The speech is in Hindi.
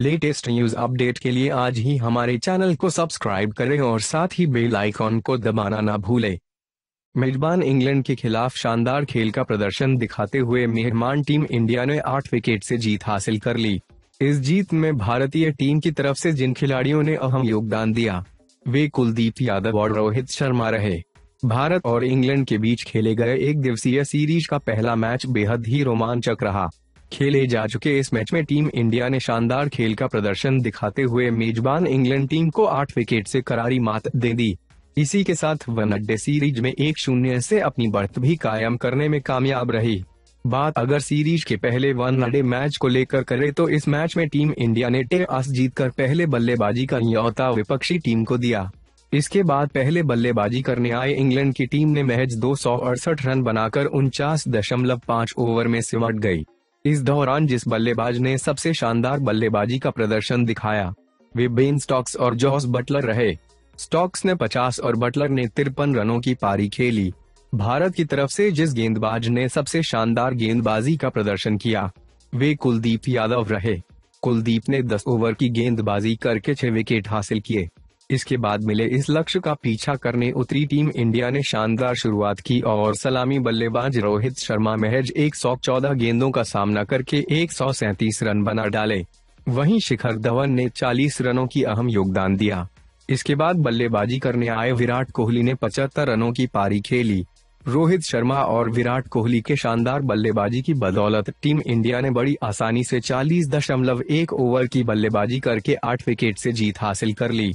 लेटेस्ट न्यूज़ अपडेट के लिए आज ही हमारे चैनल को सब्सक्राइब करें और साथ ही बेल आइकॉन को दबाना ना भूलें। मेजबान इंग्लैंड के खिलाफ शानदार खेल का प्रदर्शन दिखाते हुए मेहमान टीम इंडिया ने आठ विकेट से जीत हासिल कर ली। इस जीत में भारतीय टीम की तरफ़ से जिन खिलाड़ियों ने अहम योगदान दिया, वे कुलदीप यादव और रोहित शर्मा रहे। भारत और इंग्लैंड के बीच खेले गए एक दिवसीय सीरीज़ का पहला मैच बेहद ही रोमांचक रहा। खेले जा चुके। इस मैच में टीम इंडिया ने शानदार खेल का प्रदर्शन दिखाते हुए मेजबान इंग्लैंड टीम को आठ विकेट से करारी मात दे दी। इसी के साथ वनडे सीरीज़ में एक शून्य से अपनी बढ़त भी कायम करने में कामयाब रही। बात अगर सीरीज़ के पहले वन वनडे मैच को लेकर करे तो इस मैच में टीम इंडिया ने टॉस जीतकर पहले बल्लेबाजी का न्यौता विपक्षी टीम को दिया। इसके बाद पहले बल्लेबाजी करने आए इंग्लैंड की टीम ने महज दो सौ अड़सठ रन बनाकर उनचास दशमलव पाँच ओवर में सिमट गई। इस दौरान जिस बल्लेबाज ने सबसे शानदार बल्लेबाजी का प्रदर्शन दिखाया, वे बेन स्टॉक्स और जॉस बटलर रहे। स्टॉक्स ने 50 और बटलर ने तिरपन रनों की पारी खेली। भारत की तरफ़ से जिस गेंदबाज ने सबसे शानदार गेंदबाजी का प्रदर्शन किया, वे कुलदीप यादव रहे। कुलदीप ने 10 ओवर की गेंदबाजी करके छह विकेट हासिल किए। इसके बाद मिले इस लक्ष्य का पीछा करने उतरी टीम इंडिया ने शानदार शुरुआत की और सलामी बल्लेबाज रोहित शर्मा महज 114 गेंदों का सामना करके एक सौ सैंतीस रन बना डाले। वहीं शिखर धवन ने 40 रनों की अहम योगदान दिया। इसके बाद बल्लेबाजी करने आए विराट कोहली ने 75 रनों की पारी खेली। रोहित शर्मा और विराट कोहली के शानदार बल्लेबाजी की बदौलत टीम इंडिया ने बड़ी आसानी से चालीस दशमलव एक ओवर की बल्लेबाजी करके आठ विकेट से जीत हासिल कर ली।